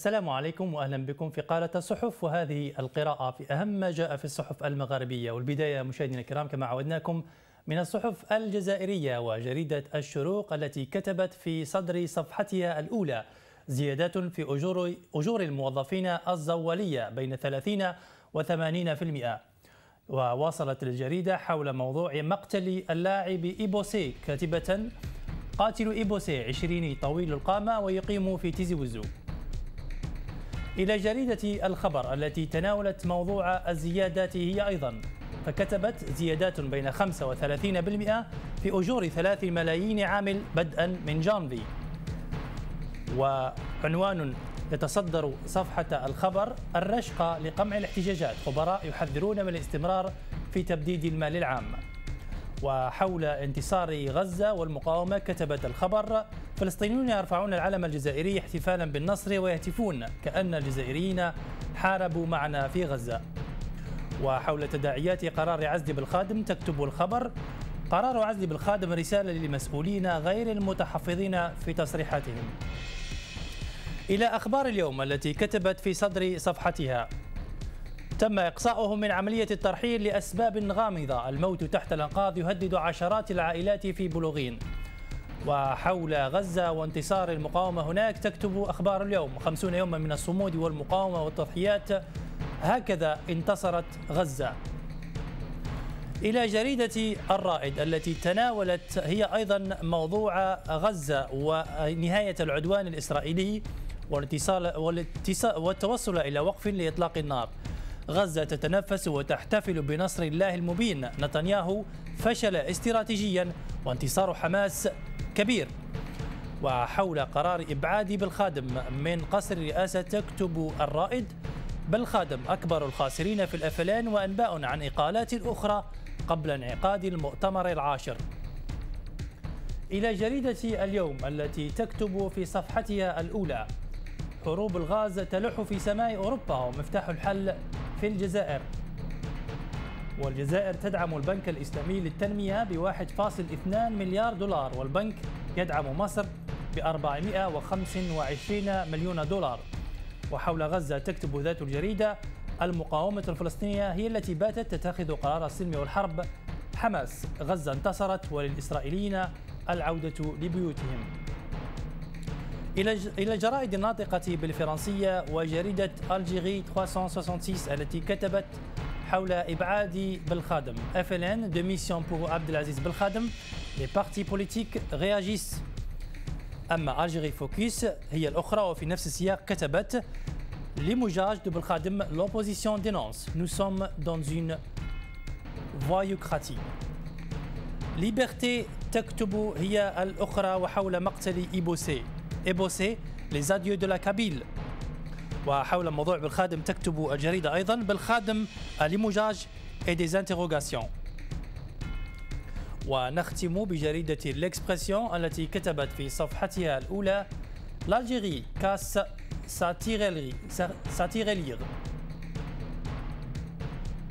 السلام عليكم وأهلا بكم في قالة الصحف وهذه القراءة في أهم ما جاء في الصحف المغاربية والبداية مشاهدينا الكرام كما عودناكم من الصحف الجزائرية وجريدة الشروق التي كتبت في صدر صفحتها الأولى. زيادات في أجور أجور الموظفين الزوالية بين 30 و 80% وواصلت الجريدة حول موضوع مقتل اللاعب إيبوسي كاتبة قاتل إيبوسي عشريني طويل القامة ويقيم في تيزي وزو. إلى جريدة الخبر التي تناولت موضوع الزيادات هي أيضا. فكتبت زيادات بين 5 و 30% في أجور 3 ملايين عامل بدءا من جانفي. وعنوان يتصدر صفحة الخبر الرشقة لقمع الاحتجاجات. خبراء يحذرون من الاستمرار في تبديد المال العام. وحول انتصار غزة والمقاومة كتبت الخبر فلسطينيون يرفعون العلم الجزائري احتفالا بالنصر ويهتفون كأن الجزائريين حاربوا معنا في غزة. وحول تداعيات قرار عزل بالخادم تكتب الخبر قرار عزل بالخادم رسالة للمسؤولين غير المتحفظين في تصريحاتهم. إلى أخبار اليوم التي كتبت في صدر صفحتها. تم إقصاؤهم من عملية الترحيل لأسباب غامضة. الموت تحت الأنقاض يهدد عشرات العائلات في بلوغين. وحول غزة وانتصار المقاومة هناك تكتب أخبار اليوم. خمسون يوما من الصمود والمقاومة والتضحيات هكذا انتصرت غزة. إلى جريدة الرائد التي تناولت هي أيضا موضوع غزة ونهاية العدوان الإسرائيلي والتوصل إلى وقف لإطلاق النار. غزة تتنفس وتحتفل بنصر الله المبين. نتنياهو فشل استراتيجيا وانتصار حماس كبير. وحول قرار إبعاد بالخادم من قصر الرئاسة تكتب الرائد بالخادم أكبر الخاسرين في الأفلان وأنباء عن إقالات أخرى قبل انعقاد المؤتمر العاشر. إلى جريدة اليوم التي تكتب في صفحتها الأولى حروب الغاز تلح في سماء أوروبا ومفتاح الحل في الجزائر. والجزائر تدعم البنك الإسلامي للتنمية ب 1.2 مليار دولار والبنك يدعم مصر ب 425 مليون دولار. وحول غزة تكتب ذات الجريدة المقاومة الفلسطينية هي التي باتت تتخذ قرار السلم والحرب. حماس غزة انتصرت وللإسرائيليين العودة لبيوتهم. إلى الجرائد الناطقة بالفرنسية وجريدة ألجيري 366 التي كتبت حول إبعاد بالخادم. FLN de mission pour العزيز بالخادم les partis politiques réagissent. أما الجيري فوكس هي الأخرى وفي نفس السياق كتبت لمجاج de بالخادم l'opposition dénonce. Nous sommes dans une voyoucratie. ليبرتي تكتب هي الأخرى وحول مقتل إيبوسي. إيبوسي de la Kabyle وحول موضوع بلخادم تكتب الجريدة أيضا بلخادم limogeage et des interrogations. ونختم بجريدة الإكسبرسيون التي كتبت في صفحتها الأولى. l'Algérie casse sa tirelire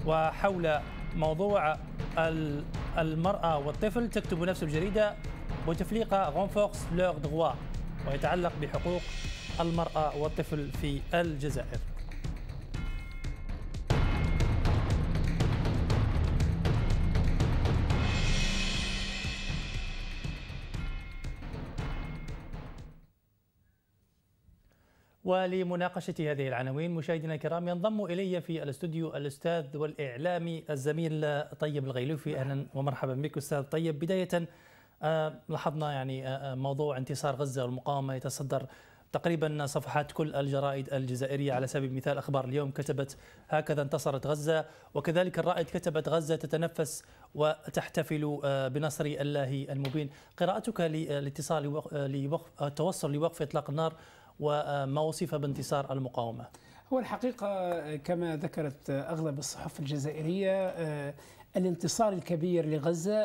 وحول موضوع المرأة والطفل تكتب نفس الجريدة. بوتفليقة renforce leurs droits ويتعلق بحقوق المرأة والطفل في الجزائر. ولمناقشة هذه العناوين مشاهدينا الكرام ينضم إلي في الاستوديو الأستاذ والإعلامي الزميل طيب الغيلوفي. أهلا ومرحبا بك أستاذ طيب. بداية لاحظنا يعني آه، آه، موضوع انتصار غزة والمقاومة يتصدر تقريبا صفحات كل الجرائد الجزائرية على سبيل المثال. أخبار اليوم كتبت هكذا انتصرت غزة وكذلك الرائد كتبت غزة تتنفس وتحتفل بنصر الله المبين. قراءتك للاتصال لوقف التوصل لوقف إطلاق النار وما وصف بانتصار المقاومة. هو الحقيقة كما ذكرت أغلب الصحف الجزائرية الانتصار الكبير لغزة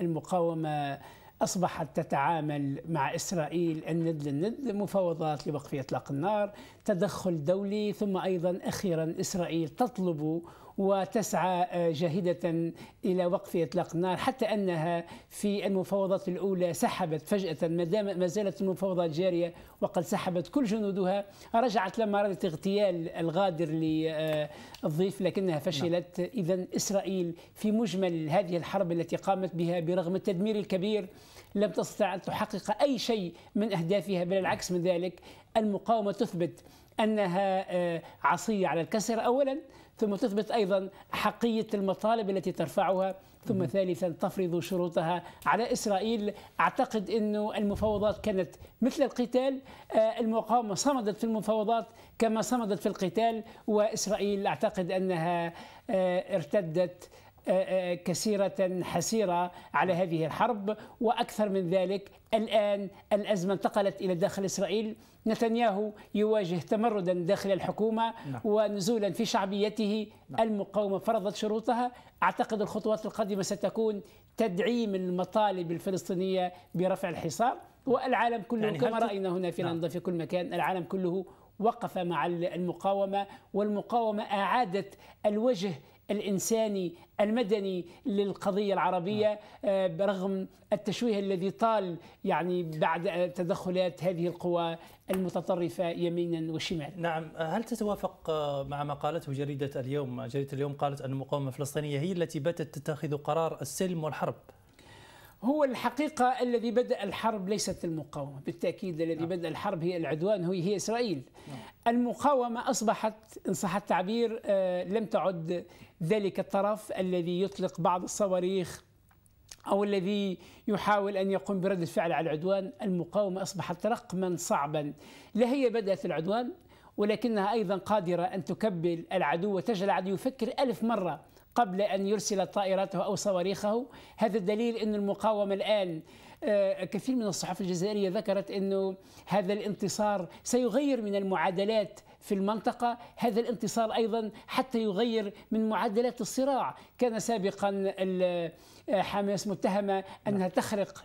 المقاومة أصبحت تتعامل مع إسرائيل الند للند مفاوضات لوقف إطلاق النار تدخل دولي ثم أيضا أخيرا إسرائيل تطلب وتسعى جاهدة إلى وقف إطلاق النار حتى أنها في المفاوضات الأولى سحبت فجأة ما دام ما زالت المفاوضات جارية وقد سحبت كل جنودها رجعت لما أرادت اغتيال الغادر للضيف لكنها فشلت نعم. إذا إسرائيل في مجمل هذه الحرب التي قامت بها برغم التدمير الكبير لم تستطع أن تحقق أي شيء من أهدافها بل العكس من ذلك المقاومة تثبت أنها آه، عصية على الكسر أولا ثم تثبت أيضا حقية المطالب التي ترفعها ثم ثالثا تفرض شروطها على إسرائيل. أعتقد أنه المفاوضات كانت مثل القتال. آه، المقاومة صمدت في المفاوضات كما صمدت في القتال وإسرائيل أعتقد أنها آه، ارتدت كثيرة حسيرة على هذه الحرب وأكثر من ذلك الآن الأزمة انتقلت إلى داخل إسرائيل نتنياهو يواجه تمردا داخل الحكومة نعم. ونزولا في شعبيته نعم. المقاومة فرضت شروطها أعتقد الخطوات القادمة ستكون تدعيم المطالب الفلسطينية برفع الحصار والعالم كله يعني كما رأينا هنا في نعم. لندن في كل مكان العالم كله وقف مع المقاومة والمقاومة أعادت الوجه الإنساني المدني للقضية العربية نعم. آه، برغم التشويه الذي طال يعني بعد تدخلات هذه القوى المتطرفة يمينا وشمالا. نعم. هل تتوافق آه، مع ما قالته جريدة اليوم؟ جريدة اليوم قالت أن المقاومة الفلسطينية هي التي باتت تتخذ قرار السلم والحرب. هو الحقيقة الذي بدأ الحرب ليست المقاومة. بالتأكيد الذي نعم. بدأ الحرب هي العدوان هي, هي إسرائيل. نعم. المقاومة أصبحت إن صح التعبير آه لم تعد ذلك الطرف الذي يطلق بعض الصواريخ أو الذي يحاول أن يقوم برد الفعل على العدوان. المقاومة أصبحت رقما صعبا. لا هي بدأت العدوان ولكنها أيضا قادرة أن تكبل العدو وتجعل العدو يفكر ألف مرة. قبل أن يرسل طائراته أو صواريخه. هذا الدليل أن المقاومة الآن آه، كثير من الصحف الجزائرية ذكرت أنه هذا الانتصار سيغير من المعادلات في المنطقة. هذا الانتصار أيضا حتى يغير من معدلات الصراع. كان سابقا حماس متهمة أنها تخرق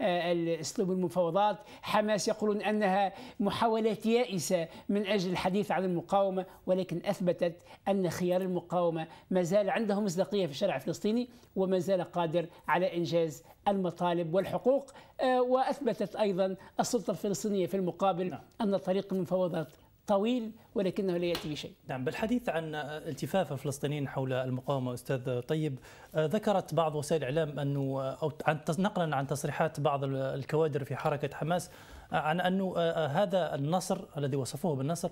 الأسلوب المفاوضات. حماس يقولون أنها محاولات يائسة من أجل الحديث عن المقاومة ولكن أثبتت أن خيار المقاومة ما زال عنده مصداقية في الشارع الفلسطيني وما زال قادر على إنجاز المطالب والحقوق. آه، وأثبتت أيضا السلطة الفلسطينية في المقابل نعم. أن طريق المفاوضات طويل ولكنه لا يأتي بشيء. نعم بالحديث عن التفاف الفلسطينيين حول المقاومة أستاذ طيب ذكرت بعض وسائل الإعلام أنه أو عن نقلا عن تصريحات بعض الكوادر في حركة حماس عن أنه هذا النصر الذي وصفوه بالنصر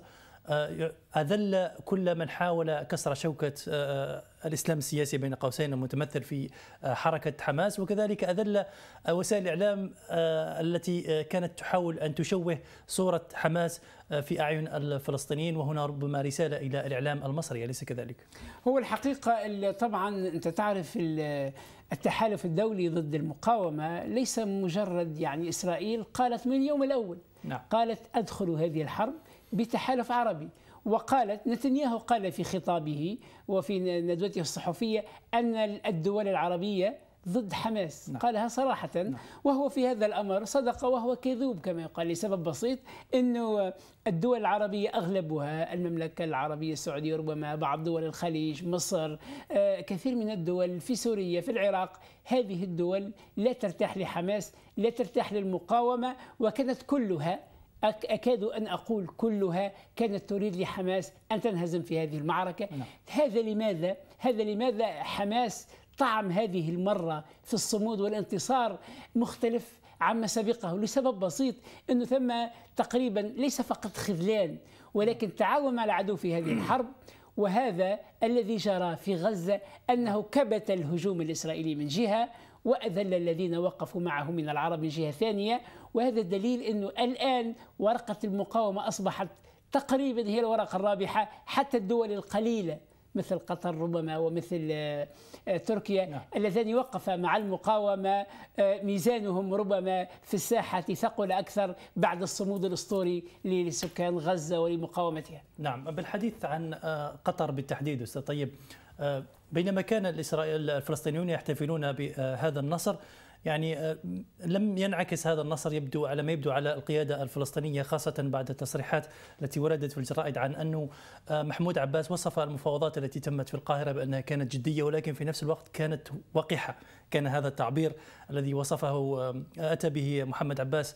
آه، أذل كل من حاول كسر شوكة آه، الإسلام السياسي بين قوسين المتمثل في آه، حركة حماس وكذلك أذل وسائل الإعلام التي كانت تحاول أن تشوه صورة حماس في أعين الفلسطينيين وهنا ربما رسالة إلى الإعلام المصري أليس كذلك؟ هو الحقيقة طبعا أنت تعرف التحالف الدولي ضد المقاومة ليس مجرد يعني إسرائيل قالت من اليوم الأول نعم. قالت أدخل هذه الحرب بتحالف عربي وقالت نتنياهو قال في خطابه وفي ندوته الصحفية أن الدول العربية ضد حماس نعم. قالها صراحة نعم. وهو في هذا الأمر صدق وهو كذوب كما يقال لسبب بسيط أنه الدول العربية أغلبها المملكة العربية السعودية ربما بعض دول الخليج مصر آه، كثير من الدول في سوريا في العراق هذه الدول لا ترتاح لحماس لا ترتاح للمقاومة وكانت كلها أكاد أن أقول كلها كانت تريد لحماس أن تنهزم في هذه المعركة نعم. هذا لماذا؟ هذا لماذا حماس طعم هذه المرة في الصمود والانتصار مختلف عما سبقه لسبب بسيط أنه ثم تقريبا ليس فقط خذلان ولكن تعاون مع العدو في هذه الحرب وهذا الذي جرى في غزة أنه كبت الهجوم الإسرائيلي من جهة وأذل الذين وقفوا معه من العرب من جهة ثانية وهذا الدليل أنه الآن ورقة المقاومة أصبحت تقريبا هي الورقة الرابحة حتى الدول القليلة مثل قطر ربما ومثل آه، آه، تركيا نعم. اللذان وقفا مع المقاومة آه، ميزانهم ربما في الساحة ثقل أكثر بعد الصمود الأسطوري لسكان غزة ولمقاومتها نعم بالحديث عن قطر بالتحديد أستاذ طيب بينما كان الفلسطينيون يحتفلون بهذا النصر يعني آه، لم ينعكس هذا النصر يبدو على ما يبدو على القيادة الفلسطينية خاصة بعد التصريحات التي وردت في الجرائد عن أنه آه، محمود عباس وصف المفاوضات التي تمت في القاهرة بأنها كانت جدية ولكن في نفس الوقت كانت وقحة. كان هذا التعبير الذي وصفه آه، أتى به محمد عباس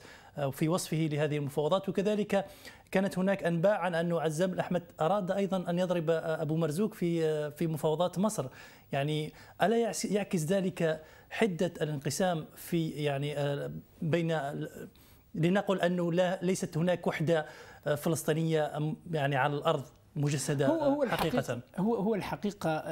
في وصفه لهذه المفاوضات. وكذلك كانت هناك أنباء عن انه عزام الأحمد أراد أيضا أن يضرب أبو مرزوق في في مفاوضات مصر. يعني ألا يعكس ذلك حدة الانقسام في يعني آه، بين لنقل انه لا ليست هناك وحدة آه، فلسطينية يعني على الأرض مجسدة هو هو حقيقة. هو هو الحقيقة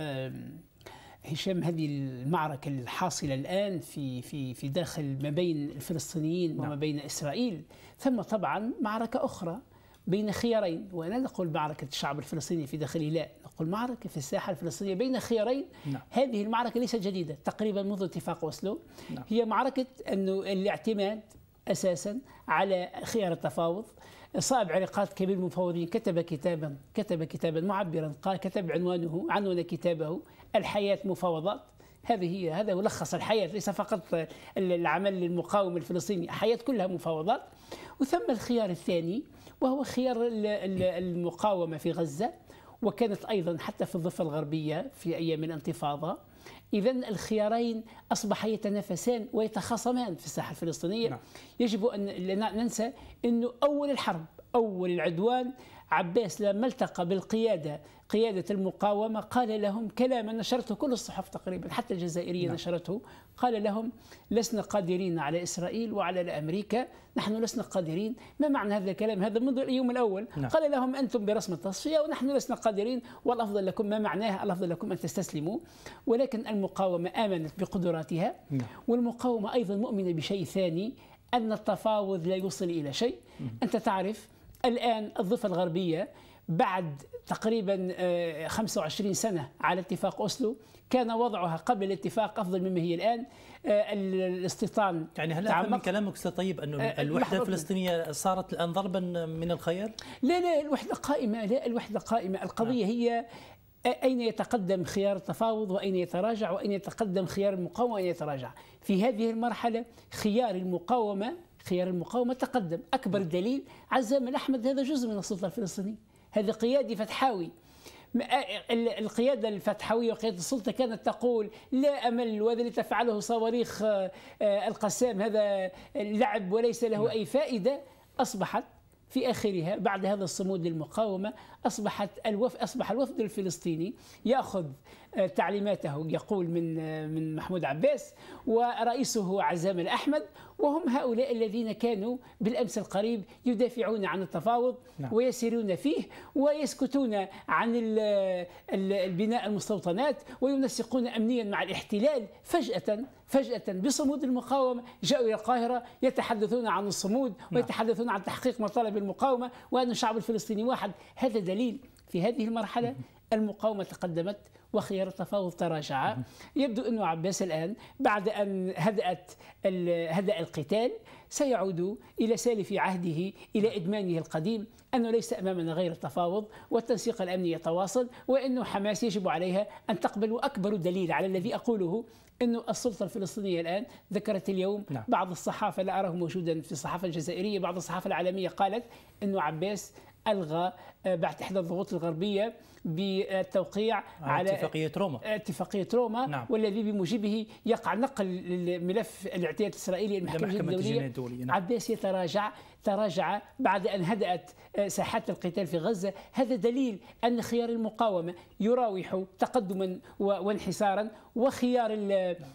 هشام هذه المعركة الحاصلة الآن في في في داخل ما بين الفلسطينيين وما نعم. بين إسرائيل ثم طبعا معركة أخرى. بين خيارين وأنا نقول معركة الشعب الفلسطيني في داخله لا نقول معركة في الساحة الفلسطينية بين خيارين. نعم. هذه المعركة ليست جديدة تقريبا منذ اتفاق أوسلو. نعم. هي معركة أنه الاعتماد أساسا على خيار التفاوض. صائب علاقات كبير المفاوضين كتب كتابا كتب كتابا معبرا قال كتب عنوانه عنون كتابه الحياة مفاوضات. هذه هي هذا ملخص الحياة ليس فقط العمل المقاوم الفلسطيني الحياة كلها مفاوضات. وثم الخيار الثاني وهو خيار المقاومة في غزة وكانت أيضا حتى في الضفة الغربية في أيام الانتفاضة إذا الخيارين أصبحا يتنافسان ويتخاصمان في الساحة الفلسطينية نعم. يجب أن لا ننسى أنه أول الحرب أول العدوان عباس لما التقى بالقيادة قيادة المقاومة قال لهم كلاما نشرته كل الصحف تقريبا حتى الجزائرية نعم. نشرته. قال لهم لسنا قادرين على إسرائيل وعلى أمريكا نحن لسنا قادرين. ما معنى هذا الكلام؟ هذا منذ اليوم الأول. نعم. قال لهم أنتم برسم التصفية ونحن لسنا قادرين والأفضل لكم ما معناه الأفضل لكم أن تستسلموا؟ ولكن المقاومة آمنت بقدراتها. نعم. والمقاومة أيضا مؤمنة بشيء ثاني أن التفاوض لا يوصل إلى شيء. أنت تعرف الآن الضفة الغربية بعد تقريبا 25 آه، سنة على اتفاق أوسلو كان وضعها قبل الاتفاق أفضل مما هي الآن. آه، الاستيطان يعني هل أفهم من كلامك أستاذ طيب أنه آه، الوحدة الفلسطينية صارت الآن ضربا من الخيال؟ لا لا الوحدة قائمة لا الوحدة قائمة. القضية نعم. هي أين يتقدم خيار التفاوض وأين يتراجع وأين يتقدم خيار المقاومة وأين يتراجع. في هذه المرحلة خيار المقاومة خيار المقاومة تقدم. أكبر دليل عزام الأحمد هذا جزء من السلطة الفلسطينية. هذا قيادي فتحاوي القيادة الفتحوية وقيادة السلطة كانت تقول لا أمل وهذا اللي تفعله صواريخ آه، القسام هذا لعب وليس له نعم. أي فائدة أصبحت في آخرها بعد هذا الصمود للمقاومة أصبحت الوف أصبح الوفد الفلسطيني يأخذ آه، تعليماته يقول من من محمود عباس ورئيسه عزام الأحمد وهم هؤلاء الذين كانوا بالأمس القريب يدافعون عن التفاوض نعم. ويسيرون فيه ويسكتون عن البناء المستوطنات وينسقون أمنيا مع الاحتلال فجأة فجأة بصمود المقاومة جاءوا إلى القاهرة يتحدثون عن الصمود نعم. ويتحدثون عن تحقيق مطالب المقاومة وأن الشعب الفلسطيني واحد هذا دليل في هذه المرحلة المقاومة تقدمت وخيار التفاوض تراجع يبدو أن عباس الآن بعد أن هدأت هدأ القتال سيعود إلى سالف عهده إلى إدمانه القديم أنه ليس أمامنا غير التفاوض والتنسيق الأمني يتواصل وأنه حماس يجب عليها أن تقبل وأكبر دليل على الذي أقوله أنه السلطة الفلسطينية الآن ذكرت اليوم نعم. بعض الصحافة لا أراه موجودا في الصحافة الجزائرية بعض الصحافة العالمية قالت أنه عباس ألغى آه، بعد إحدى الضغوط الغربية بالتوقيع على اتفاقية روما اتفاقية روما نعم. والذي بموجبه يقع نقل ملف الاعتياد الإسرائيلي للمحكمة الدولية, الدولية. نعم. عباس يتراجع تراجع بعد أن هدأت آه، ساحات القتال في غزة. هذا دليل أن خيار المقاومة يراوح تقدما وانحسارا وخيار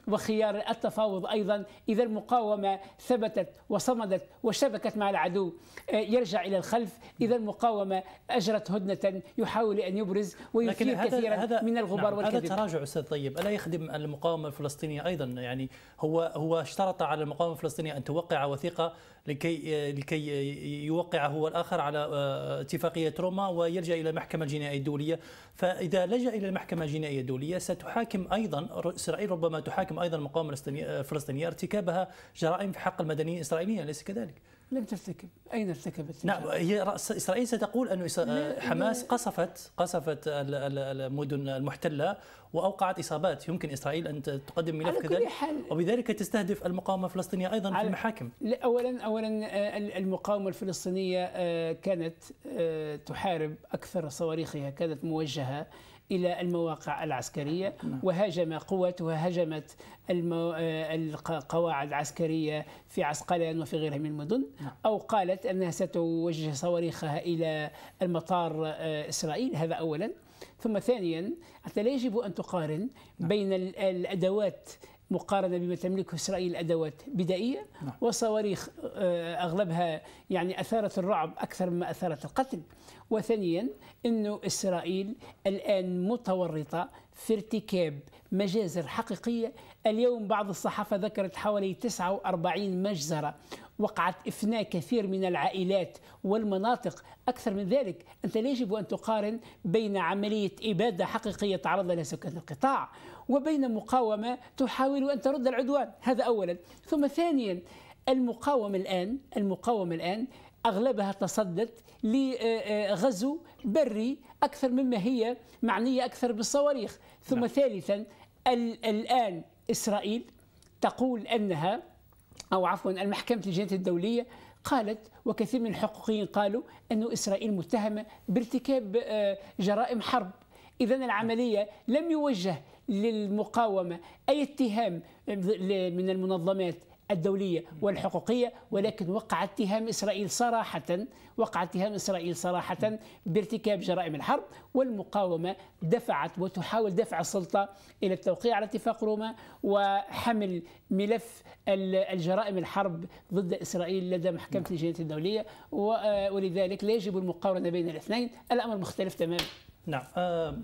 وخيار التفاوض أيضا. إذا المقاومة ثبتت وصمدت وشبكت مع العدو آه، يرجع إلى الخلف. إذا المقاومة أجرت هدنة يحاول أن يبرز ويثير كثيرا هذا من الغبار نعم والكذب. هذا تراجع أستاذ طيب. ألا يخدم المقاومة الفلسطينية أيضا؟ يعني هو هو اشترط على المقاومة الفلسطينية أن توقع وثيقة لكي لكي يوقع هو الآخر على آه، اتفاقية روما ويلجأ إلى المحكمة الجنائية الدولية فإذا لجأ إلى المحكمة الجنائية الدولية ستحاكم أيضا إسرائيل ربما تحاكم أيضا المقاومة الفلسطينية ارتكابها جرائم في حق المدنيين الإسرائيليين أليس كذلك؟ لم ترتكب. أين ارتكبت نعم هي إسرائيل ستقول أن حماس قصفت قصفت المدن المحتلة وأوقعت إصابات. يمكن إسرائيل أن تقدم ملف كذلك. وبذلك تستهدف المقاومة الفلسطينية أيضا في المحاكم. أولا أولا آه، المقاومة الفلسطينية آه، كانت آه، تحارب أكثر صواريخها كانت موجهة إلى المواقع العسكرية نعم. وهاجم قواتها هجمت المو... القواعد العسكرية في عسقلان وفي غيرها من المدن نعم. أو قالت أنها ستوجه صواريخها إلى المطار آه، إسرائيل هذا أولا ثم ثانيا حتى لا يجب أن تقارن نعم. بين الأدوات مقارنة بما تملكه إسرائيل ادوات بدائية نعم. وصواريخ آه، أغلبها يعني اثارت الرعب أكثر مما اثارت القتل. وثانيا إنه إسرائيل الآن متورطة في ارتكاب مجازر حقيقية. اليوم بعض الصحافة ذكرت حوالي 49 مجزرة وقعت إفناء كثير من العائلات والمناطق. أكثر من ذلك أنت لا يجب أن تقارن بين عملية إبادة حقيقية تعرض لها سكان القطاع وبين مقاومة تحاول أن ترد العدوان. هذا أولا. ثم ثانيا المقاومة الآن المقاومة الآن أغلبها تصدت لغزو بري أكثر مما هي معنية أكثر بالصواريخ. ثم نعم. ثالثا الآن إسرائيل تقول أنها أو عفوا المحكمة الجنائية الدولية قالت وكثير من الحقوقيين قالوا أن إسرائيل متهمة بارتكاب آه، جرائم حرب. إذا العملية لم يوجه للمقاومة أي اتهام من المنظمات الدولية والحقوقية ولكن وقع اتهام إسرائيل صراحة وقع اتهام إسرائيل صراحة بارتكاب جرائم الحرب والمقاومة دفعت وتحاول دفع السلطة إلى التوقيع على اتفاق روما وحمل ملف الجرائم الحرب ضد إسرائيل لدى محكمة الجنايات الدولية ولذلك لا يجب المقارنة بين الاثنين الأمر مختلف تماما. نعم. آه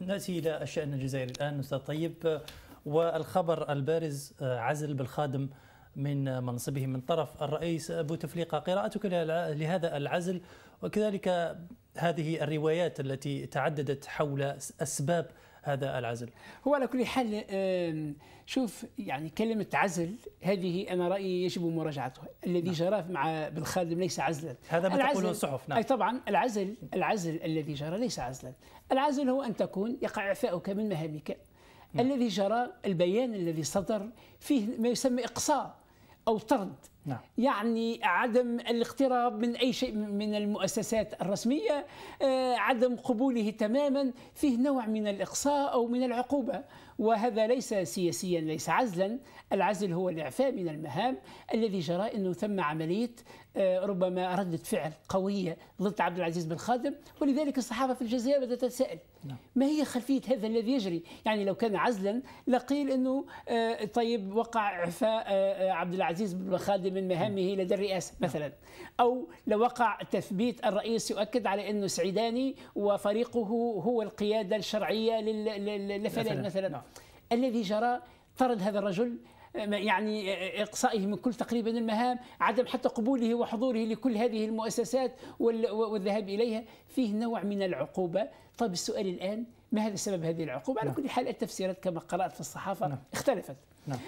نأتي إلى الشان الجزائري الآن أستاذ طيب. آه، والخبر البارز آه عزل بالخادم من منصبه من طرف الرئيس بوتفليقه قراءتك لهذا العزل وكذلك هذه الروايات التي تعددت حول أسباب هذا العزل. هو على كل حال شوف يعني كلمة عزل هذه أنا رأيي يجب مراجعتها. الذي نعم. جرى مع بالخادم ليس عزلا. هذا ما تقوله الصحف نعم. أي طبعا العزل العزل الذي جرى ليس عزلا. العزل هو أن تكون يقع إعفاؤك من مهامك. نعم. الذي جرى البيان الذي صدر فيه ما يسمى إقصاء. أو طرد. نعم. يعني عدم الاقتراب من أي شيء من المؤسسات الرسمية آه، عدم قبوله تماما فيه نوع من الإقصاء أو من العقوبة. وهذا ليس سياسيا ليس عزلا. العزل هو الإعفاء من المهام الذي جرى أنه ثم عملية ربما ردة فعل قوية ضد عبد العزيز بن خادم ولذلك الصحافة في الجزائر بدأت تتساءل نعم. ما هي خلفية هذا الذي يجري يعني لو كان عزلا لقيل أنه آه، طيب وقع إعفاء آه، عبد العزيز بن خادم من مهامه نعم. لدى الرئاسة نعم. مثلا أو لو وقع تثبيت الرئيس يؤكد على أنه سعيداني وفريقه هو القيادة الشرعية لفلان مثلا. الذي جرى طرد هذا الرجل يعني إقصائه من كل تقريبا المهام عدم حتى قبوله وحضوره لكل هذه المؤسسات والذهاب إليها فيه نوع من العقوبة طيب السؤال الآن ما هذا سبب هذه العقوبة على نعم. كل حال التفسيرات كما قرأت في الصحافة نعم. اختلفت نعم.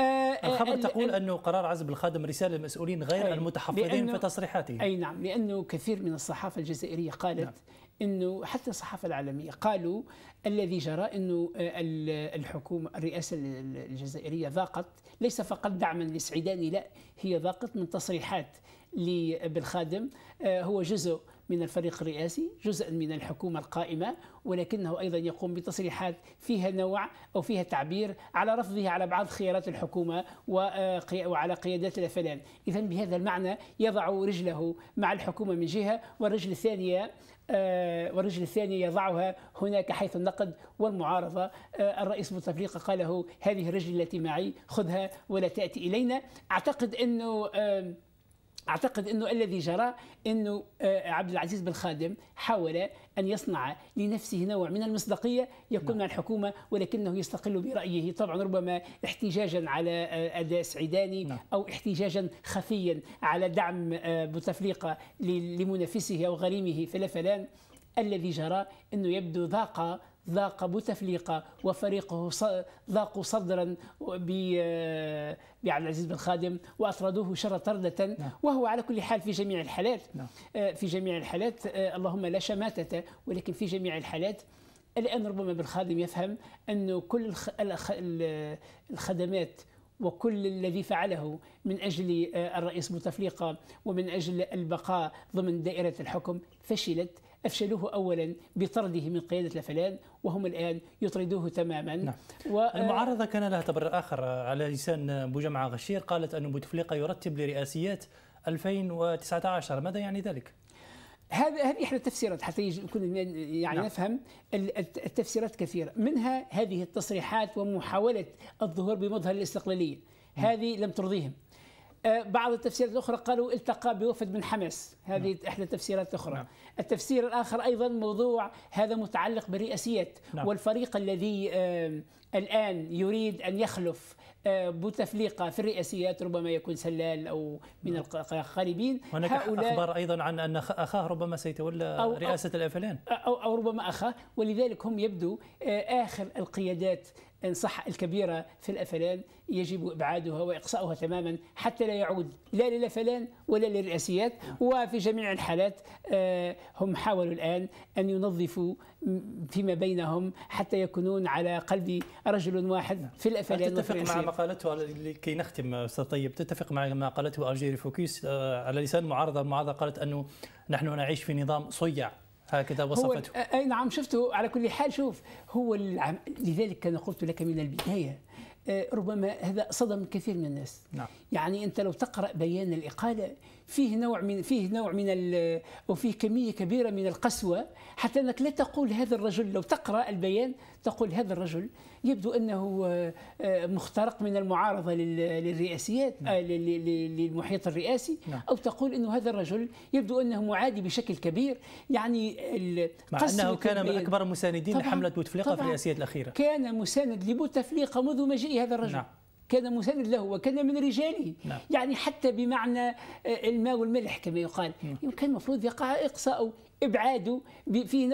آه, آه، الخبر تقول أنه قرار عزل الخادم رسالة للمسؤولين غير المتحفظين في تصريحاته أي نعم لأنه كثير من الصحافة الجزائرية قالت نعم. إنه حتى الصحافة العالمية قالوا الذي جرى إنه الحكومة الرئاسة الجزائرية ذاقت ليس فقط دعما لسعيداني لا هي ذاقت من تصريحات بالخادم آه، هو جزء من الفريق الرئاسي جزء من الحكومة القائمة ولكنه أيضا يقوم بتصريحات فيها نوع أو فيها تعبير على رفضه على بعض خيارات الحكومة آه، وعلى قيادات الفلان إذا بهذا المعنى يضع رجله مع الحكومة من جهة والرجل الثانية آه، والرجل الثانية يضعها هناك حيث النقد والمعارضة. الرئيس بوتفليقة قال له هذه الرجل التي معي خذها ولا تأتي إلينا. أعتقد أنه أعتقد إنه الذي جرى إنه آه، عبد العزيز بن خادم حاول أن يصنع لنفسه نوع من المصداقية يكون نعم. مع الحكومة ولكنه يستقل برأيه طبعا ربما احتجاجا على آه، أداء سعيداني نعم. أو احتجاجا خفيا على دعم آه، بوتفليقه لمنافسه أو غريمه فلفلان الذي جرى إنه يبدو ذاق ضاق بوتفليقة وفريقه ضاقوا صدرا بعبد العزيز بن خادم وأطردوه شر طردة نعم. وهو على كل حال في جميع الحالات نعم. في جميع الحالات اللهم لا شماتة ولكن في جميع الحالات الآن ربما بالخادم يفهم أنه كل الخدمات وكل الذي فعله من أجل آه، الرئيس بوتفليقة ومن أجل البقاء ضمن دائرة الحكم فشلت أفشلوه أولا بطرده من قيادة الفلان وهم الآن يطردوه تماما نعم. و... المعارضة كان لها تبرر آخر على لسان بوجمعة غشير قالت أن بوتفليقة يرتب لرئاسيات 2019 ماذا يعني ذلك؟ هذا هذه إحدى التفسيرات حتى يكون يعني نعم. نفهم التفسيرات كثيرة منها هذه التصريحات ومحاولة الظهور بمظهر الاستقلاليه نعم. هذه لم ترضيهم بعض التفسيرات الأخرى قالوا التقى بوفد من حماس هذه نعم. إحدى التفسيرات الأخرى نعم. التفسير الآخر أيضا موضوع هذا متعلق بالرئاسيات نعم. والفريق الذي آه الآن يريد أن يخلف آه، بوتفليقة في الرئاسيات ربما يكون سلال أو من نعم. القريبين هناك هؤلاء أخبار أيضا عن أن أخاه ربما سيتولى أو رئاسة الأفلان أو, أو ربما أخاه ولذلك هم يبدو آه، آخر القيادات إن صح الكبيرة في الأفلان يجب إبعادها وإقصاؤها تماما حتى لا يعود لا للأفلان ولا للرئاسيات. وفي جميع الحالات آه، هم حاولوا الآن أن ينظفوا فيما بينهم حتى يكونون على قلب رجل واحد في الأفلان تتفق مع ما قالته؟ لكي نختم أستاذ طيب تتفق مع ما قالته أرجيري فوكيس آه، على لسان المعارضة المعارضة قالت أنه نحن نعيش في نظام صيع. هكذا وصفته. أي نعم شفته على كل حال. شوف هو لذلك أنا قلت لك من البداية ربما هذا صدم كثير من الناس. نعم. يعني أنت لو تقرأ بيان الإقالة فيه نوع من فيه نوع من وفيه كمية كبيرة من القسوة. حتى أنك لا تقول هذا الرجل لو تقرأ البيان تقول هذا الرجل. يبدو أنه آه، مخترق من المعارضة للرئاسيات نعم. آه، للمحيط الرئاسي. نعم. أو تقول إنه هذا الرجل يبدو أنه معادي بشكل كبير. يعني مع أنه كان من أكبر المساندين لحمله بوتفليقه في الرئاسيات الأخيرة. كان مساند لبوتفليقة منذ مجيء هذا الرجل. نعم. كان مساند له وكان من رجاله نعم. يعني حتى بمعنى آه، الماء والملح كما يقال نعم. كان المفروض يقع إقصاء إبعاده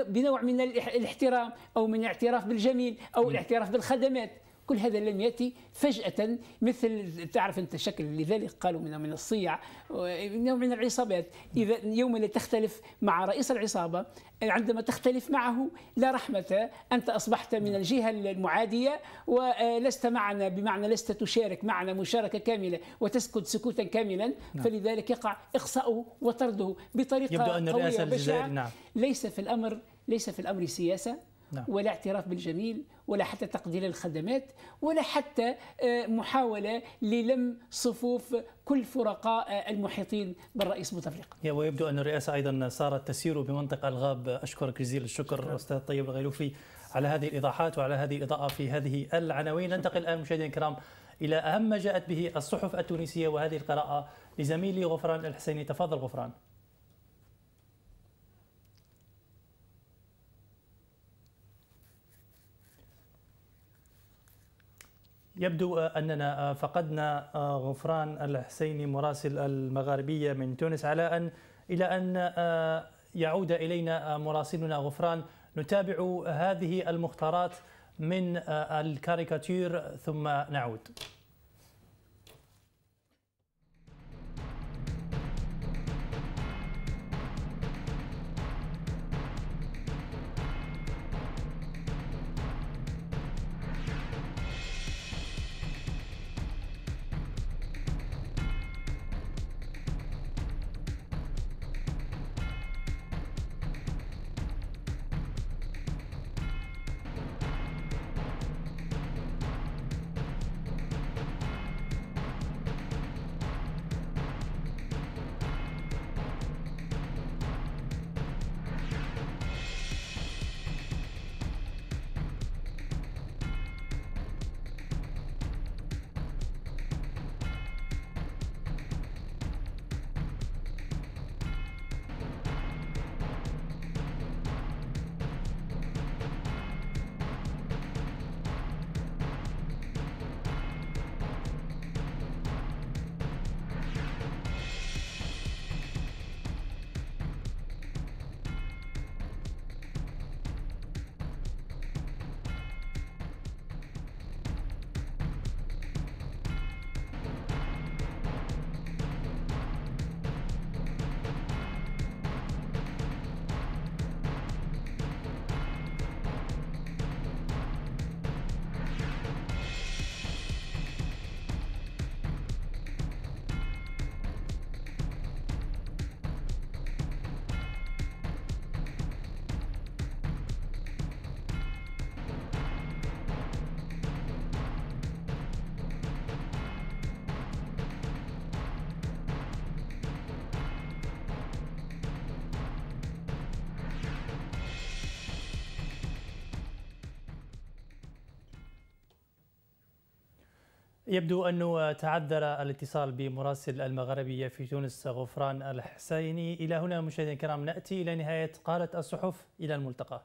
بنوع من الاحترام أو من الاعتراف بالجميل أو نعم. الاعتراف بالخدمات كل هذا لم يأتي فجأة مثل تعرف أنت شكل لذلك قالوا من من الصيع نوع من العصابات إذا يوم لا تختلف مع رئيس العصابة عندما تختلف معه لا رحمة أنت أصبحت من الجهة المعادية ولست معنا بمعنى لست تشارك معنا مشاركة كاملة وتسكت سكوتا كاملا نعم. فلذلك يقع اقصاؤه وطرده بطريقة يبدو أن الرئاسة الجزائريه نعم. ليس في الامر ليس في الأمر سياسة نعم. ولا اعتراف بالجميل ولا حتى تقدير الخدمات ولا حتى آه، محاولة للم صفوف كل فرقاء آه، المحيطين بالرئيس بوتفليقة ويبدو أن الرئاسة أيضا صارت تسير بمنطقة الغاب. أشكرك جزيل الشكر أستاذ طيب الغيلوفي على هذه الإيضاحات وعلى هذه الإضاءة في هذه العناوين. ننتقل الآن مشاهدينا الكرام إلى أهم ما جاءت به الصحف التونسية وهذه القراءة لزميلي غفران الحسيني. تفضل غفران. يبدو أننا فقدنا غفران الحسيني مراسل المغاربية من تونس على أن إلى أن يعود إلينا مراسلنا غفران. نتابع هذه المختارات من الكاريكاتير ثم نعود. يبدو أنه تعذر الاتصال بمراسل المغربية في تونس غفران الحسيني. إلى هنا مشاهدينا الكرام نأتي إلى نهاية قالت الصحف إلى الملتقى.